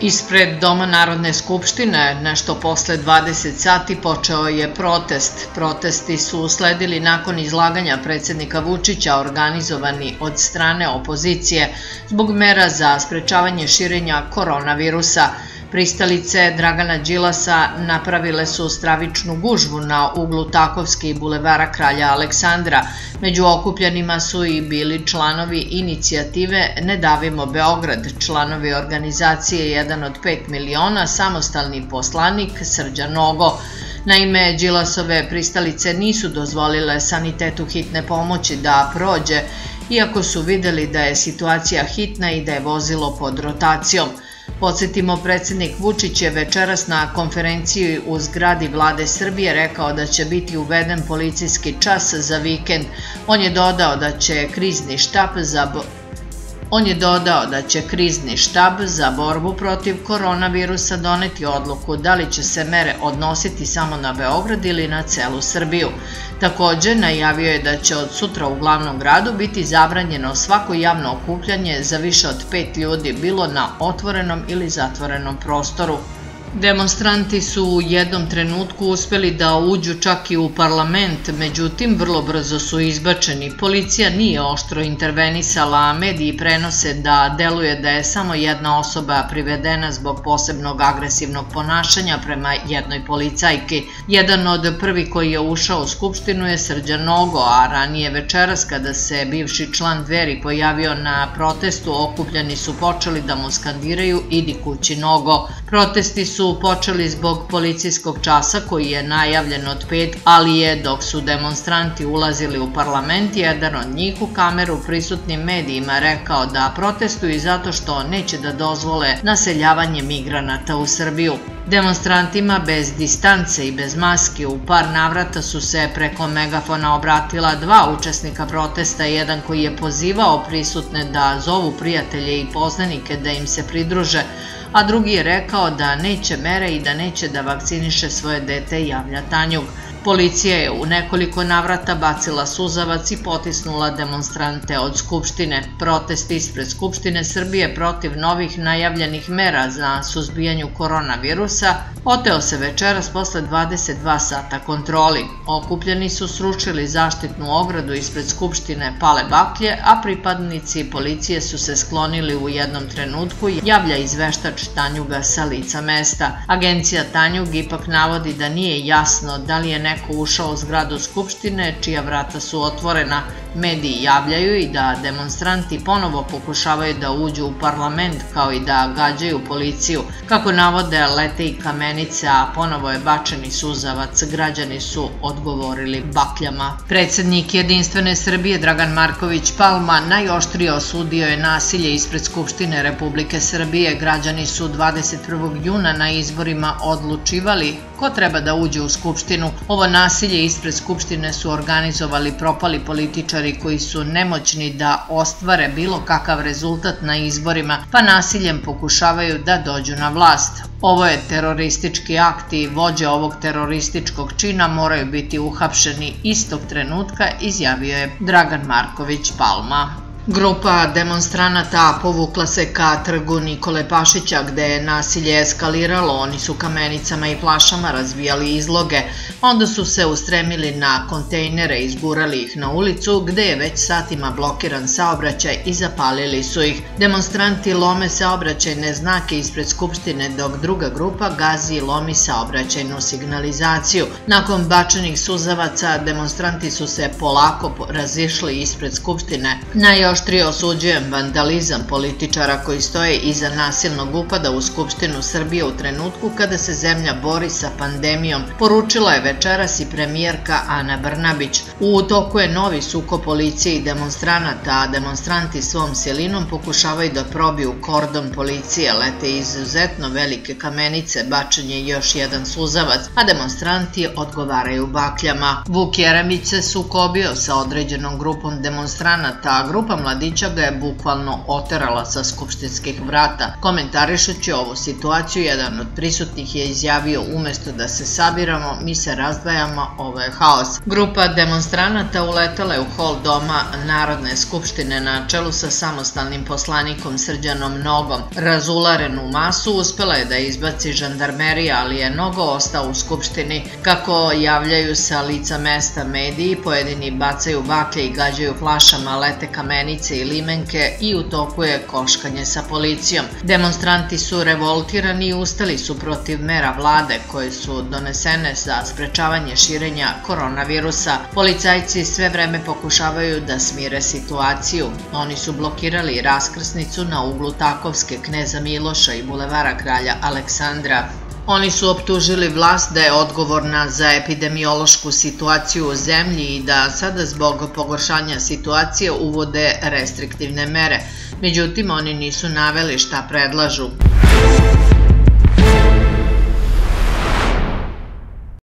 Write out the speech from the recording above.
Ispred Doma Narodne skupštine, nešto posle 20 sati, počeo je protest. Protesti su usledili nakon izlaganja predsednika Vučića organizovani od strane opozicije zbog mera za sprečavanje širenja koronavirusa. Pristalice Dragana Đilasa napravile su stravičnu gužvu na uglu Takovske i bulevara Kralja Aleksandra. Među okupljenima su i bili članovi inicijative Ne davimo Beograd, članovi organizacije Jedan od 5 miliona, samostalni poslanik Srđan Nogo. Naime, Đilasove pristalice nisu dozvolile sanitetu hitne pomoći da prođe, iako su videli da je situacija hitna i da je vozilo pod rotacijom – Podsetimo, predsednik Vučić je večeras na konferenciji u zgradi vlade Srbije rekao da će biti uveden policijski čas za vikend. On je dodao da će krizni štab za On je dodao da će krizni štab za borbu protiv koronavirusa doneti odluku da li će se mere odnositi samo na Beograd ili na celu Srbiju. Takođe, najavio je da će od sutra u glavnom gradu biti zabranjeno svako javno okupljanje za više od pet ljudi, bilo na otvorenom ili zatvorenom prostoru. Demonstranti su u jednom trenutku uspeli da uđu čak i u parlament, međutim vrlo brzo su izbačeni. Policija nije oštro intervenisala, a mediji prenose da deluje da je samo jedna osoba privedena zbog posebnog agresivnog ponašanja prema jednoj policajki. Jedan od prvi koji je ušao u Skupštinu je Srđan Nogo, a ranije večeras kada se bivši član dveri pojavio na protestu, okupljani su počeli da mu skandiraju Idi kući Nogo. Protesti su počeli zbog policijskog časa koji je najavljen od pet, ali je dok su demonstranti ulazili u parlament, jedan od njih u kameru prisutnim medijima rekao da protestuju zato što neće da dozvole naseljavanje migranata u Srbiju. Demonstrantima bez distance i bez maske u par navrata su se preko megafona obratila dva učesnika protesta, jedan koji je pozivao prisutne da zovu prijatelje i poznanike da im se pridruže, a drugi je rekao da neće mere i da neće da vakciniše svoje dete, javlja Tanjug. Policija je u nekoliko navrata bacila suzavac i potisnula demonstrante od Skupštine. Protest ispred Skupštine Srbije protiv novih najavljenih mera za suzbijanju koronavirusa oteo se večeras posle 22 sata kontroli. Okupljeni su sručili zaštitnu ogradu ispred Skupštine Pale Baklje, a pripadnici policije su se sklonili u jednom trenutku, javlja izveštač Tanjuga sa lica mesta. Agencija Tanjug ipak navodi da nije jasno da li je neko neko ušao u zgradu Skupštine, čija vrata su otvorena. Mediji javljaju i da demonstranti ponovo pokušavaju da uđu u parlament kao i da gađaju policiju. Kako navode, lete i kamenice, a ponovo je bačeni suzavac, građani su odgovorili bakljama. Predsednik Jedinstvene Srbije Dragan Marković Palma najoštrije osudio je nasilje ispred Skupštine Republike Srbije. Građani su 21. juna na izborima odlučivali ko treba da uđe u Skupštinu. Ovo nasilje ispred Skupštine su organizovali propali političari koji su nemoćni da ostvare bilo kakav rezultat na izborima, pa nasiljem pokušavaju da dođu na vlast. Ovo je teroristički akt i vođe ovog terorističkog čina moraju biti uhapšeni istog trenutka, izjavio je Dragan Marković Palma. Grupa demonstranata povukla se ka trgu Nikole Pašića gde je nasilje eskaliralo, oni su kamenicama i plašama razvijali izloge, onda su se ustremili na kontejnere, izgurali ih na ulicu gde je već satima blokiran saobraćaj i zapalili su ih. Demonstranti lome saobraćajne znake ispred Skupštine dok druga grupa gazi i lomi saobraćajnu signalizaciju. Nakon bačenih suzavaca demonstranti su se polako razišli ispred Skupštine. Najjoš najoštrije osuđujem vandalizam političara koji stoje iza nasilnog upada u Skupštinu Srbije u trenutku kada se zemlja bori sa pandemijom, poručila je večeras i premijerka Ana Brnabić. U toku je novi suko policije i demonstranata, a demonstranti svom sjelinom pokušavaju da probiju kordon policije, lete izuzetno velike kamenice, bačanje još jedan suzavac, a demonstranti odgovaraju bakljama. Vuk Jeremić se sukobio sa određenom grupom demonstranata, a grupa mladića ga je bukvalno oterala sa skupštinskih vrata. Komentarišući ovu situaciju, jedan od prisutnih je izjavio umesto da se sabiramo, mi se razdvajamo, ovo je haos. Grupa demonstranata uletala je u hol doma Narodne skupštine na čelu sa samostalnim poslanikom Srđanom Nogom. Razularenu masu uspela je da izbaci žandarmerija, ali je Nogo ostao u skupštini. Kako javljaju sa lica mesta mediji, pojedini bacaju baklje i gađaju flašama, lete kamenice i limenke i u toku je koškanje sa policijom. Demonstranti su revoltirani i ustali su protiv mera vlade koje su donesene za sprečavanje širenja koronavirusa. Policajci sve vreme pokušavaju da smire situaciju. Oni su blokirali raskrsnicu na uglu Takovske, Kneza Miloša i Bulevara Kralja Aleksandra. Oni su optužili vlast da je odgovorna za epidemiološku situaciju u zemlji i da sada zbog pogoršanja situacije uvode restriktivne mere. Međutim, oni nisu naveli šta predlažu.